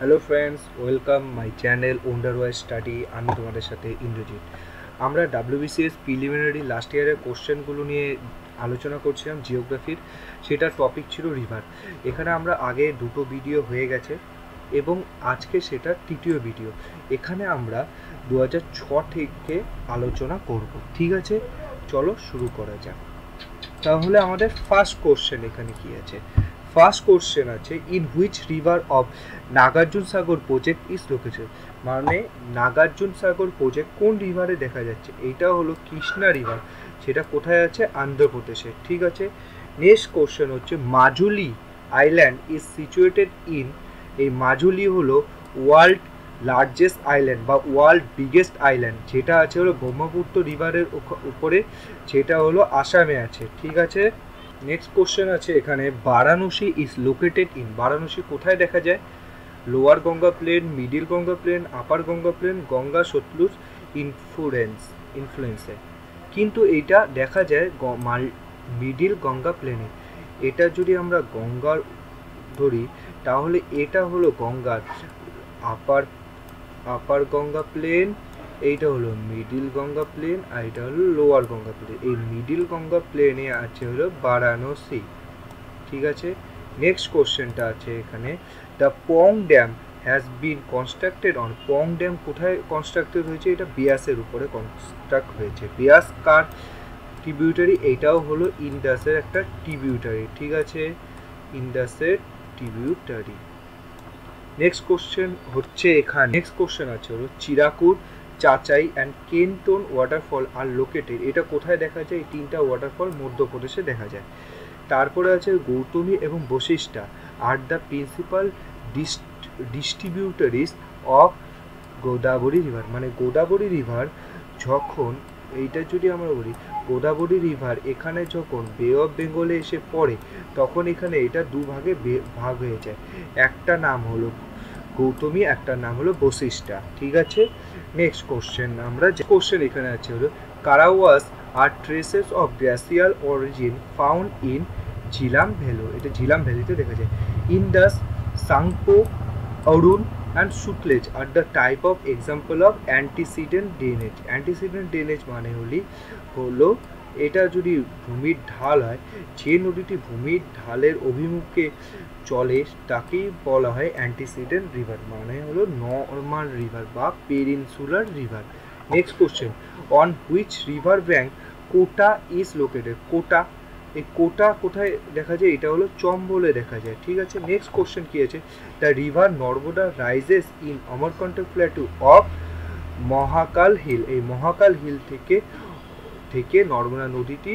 Hello friends welcome my channel wonder wise study আমি তোমাদের সাথে ইন্দ্রজিৎ। আমরা ডাব্লিউবিসিএস প্রিলিমিনারি লাস্ট ইয়ারের কোশ্চেনগুলো নিয়ে আলোচনা করছিলাম জিওগ্রাফির সেটার টপিক ছিল রিভার এখানে আমরা আগে দুটো ভিডিও হয়ে গেছে এবং আজকে সেটা তৃতীয় ভিডিও এখানে আমরা দু হাজার ছ থেকে আলোচনা করব। ঠিক আছে? চলো শুরু করা যাক। তাহলে আমাদের ফার্স্ট কোশ্চেন এখানে কি আছে? ফার্স্ট কোশ্চেন আছে in which river of Nagarjun Sagar project is located মানে নাগার্জুন সাগর প্রজেক্ট কোন রিভারে দেখা যাচ্ছে? এইটা হলো কৃষ্ণা রিভার সেটা কোথায় আছে? আন্ধ্রপ্রদেশে ঠিক আছে? নেক্সট কোশ্চেন হচ্ছে Majuli island is situated in এই মাজুলি হলো ওয়ার্ল্ড লার্জেস্ট আইল্যান্ড বা ওয়ার্ল্ড বিগেস্ট আইল্যান্ড যেটা আছে হলো ব্রহ্মপুত্র রিভারের উপরে, যেটা হলো আসামে আছে। ঠিক আছে? নেক্সট কোশ্চেন আছে এখানে, Varanasi is located in Varanasi কোথায় দেখা যায়? Lower Ganga plain middle Ganga plain upper Ganga plain Ganga Sutlej influence ইনফ্লুয়েন্সে কিন্তু এটা দেখা যায় মাল মিডিল গঙ্গা প্লেনে এটা যদি আমরা গঙ্গার ধরি, তাহলে এটা হলো গঙ্গার আপার আপার গঙ্গা প্লেন এইটা হলো মিডিল গঙ্গা প্লেন আর এটা হলো লোয়ার গঙ্গা প্লেন এই মিডিল গঙ্গা প্লেনে আছে হলো বারাণসী। ঠিক আছে? নেক্সট কোশ্চেনটা আছে এখানে। The Pong dam has been constructed on Pong dam কোথায় কনস্ট্রাক্টেড হয়েছে? এটা বিয়াসের উপরে কনস্ট্রাক্ট হয়েছে। বিয়াস কার ট্রিবিউটারি এইটাও হলো ইন্ডাসের একটা ট্রিবিউটারি ঠিক আছে? ইন্ডাসের ট্রিবিউটারি নেক্সট কোশ্চেন হচ্ছে এখানে। নেক্সট কোশ্চেন আছে হলো চিরাকুট। চাচাই অ্যান্ড কেনটোন ওয়াটারফল আর লোকেটেড এটা কোথায় দেখা যায়? এই তিনটা ওয়াটারফল মধ্যপ্রদেশে দেখা যায়। তারপরে আছে গৌতমী এবং বশিষ্ঠা। আর the principal distributaries of Godavari river মানে গোদাবরী রিভার যখন, এইটা যদি আমরা বলি গোদাবরী রিভার এখানে যখন বে অফ বেঙ্গলে এসে পড়ে, তখন এখানে এটা দুভাগে ভাগ হয়ে যায়। একটা নাম হলো গৌতমী, একটা নাম হলো বশিষ্ঠা, ঠিক আছে? নেক্সট কোশ্চেন আমরা যে কোশ্চেন এখানে আছে হলো karewas are traces of glacial origin found in Jhelum valley এটা ঝিলাম ভ্যালিতে দেখা যায়। Indus Tsangpo Arun and Sutlej are the type of example of antecedent drainage antecedent drainage মানে হলি হলো এটা যদি ভূমির ঢাল হয়, যে নদীটি ভূমির ঢালের অভিমুখে চলে, তাকেই বলা হয় অ্যান্টিসিডেন্ট রিভার মানে হলো নর্মাল রিভার বা peninsular river. Next question on which river bank Kota is located Kota, এই কোটা কোথায় দেখা যায়? এটা হলো চম্বলে দেখা যায়, ঠিক আছে? নেক্সট কোশ্চেন কী আছে? The river Narmada rises in Amarkantak plateau of Mahakal hill এই মহাকাল হিল থেকে থেকে নর্মদা নদীটি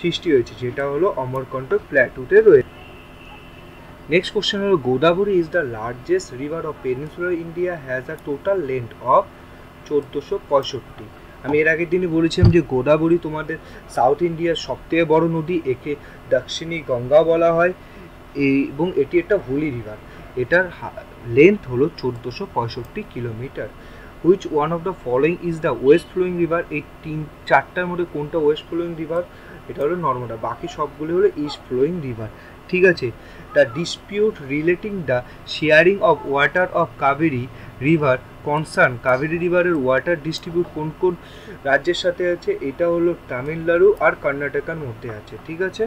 সৃষ্টি হয়েছে, যেটা হলো অমরকণ্টক প্ল্যাটুতে রয়েছে নেক্সট কোশ্চেন হলো, Godavari is the largest river of peninsular India has a total length of চোদ্দোশো পঁয়ষট্টি। আমি এর আগের দিনই বলেছিলাম যে গোদাবরী তোমাদের সাউথ ইন্ডিয়ার সবথেকে বড় নদী, একে দক্ষিণী গঙ্গা বলা হয়, এই এবং এটি একটা হোলি রিভার এটার লেন্থ হলো চোদ্দোশো পঁয়ষট্টি kilometre. Which one of the following is the west flowing river এই তিন, চারটার মধ্যে কোনটা ওয়েস্ট ফ্লোয়িং রিভার এটা হলো নর্মদা বাকি সবগুলি হলো ইস্ট ফ্লোয়িং রিভার ঠিক আছে? The dispute relating the sharing of water of Kaveri river concern Kaveri রিভারের water distribute কোন কোন রাজ্যের সাথে আছে? এটা হলো তামিলনাড়ু আর কর্ণাটকার মধ্যে আছে। ঠিক আছে?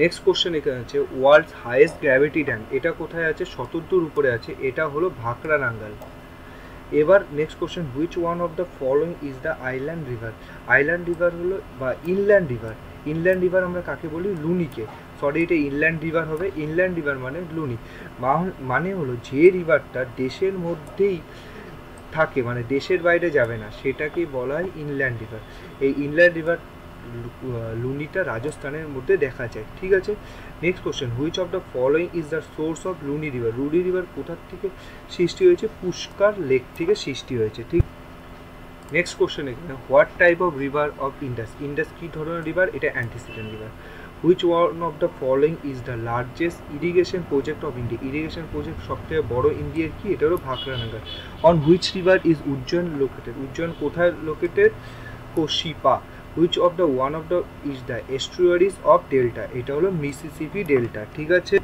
নেক্সট কোশ্চেন এখানে আছে ওয়ার্ল্ডস হাইয়েস্ট গ্র্যাভিটি ড্যাম এটা কোথায় আছে? শতদ্দুর উপরে আছে, এটা হলো ভাকরা নাঙ্গাল এবার next question which one of the following is the island river island river হলো বা ইনল্যান্ড রিভার ইনল্যান্ড রিভার আমরা কাকে বলি? লুনিকে। সরি এটা ইনল্যান্ড রিভার হবে। ইনল্যান্ড রিভার মানে লুনি। মানে হলো যে রিভারটা দেশের মধ্যেই থাকে মানে দেশের বাইরে যাবে না সেটাকেই বলা হয় ইনল্যান্ড রিভার এই ইনল্যান্ড রিভার লুনিটা রাজস্থানের মধ্যে দেখা যায়, ঠিক আছে? Next question which of the following is the source of Luni river Luni river কোথার থেকে সৃষ্টি হয়েছে? পুষ্কার লেক থেকে সৃষ্টি হয়েছে, ঠিক? নেক্সট কোশ্চেন এখানে what type of river of Indus Indus কী ধরনের রিভার এটা antecedent river which one of the following is the largest irrigation project of India irrigation project সবথেকে বড় ইন্ডিয়ার কি? এটা হলো Bhakra Nangal on which river is Ujjain located Ujjain কোথায় located কোশিপা। Which of the one of the is the estuaries of delta এটা হলো Mississippi delta ঠিক আছে?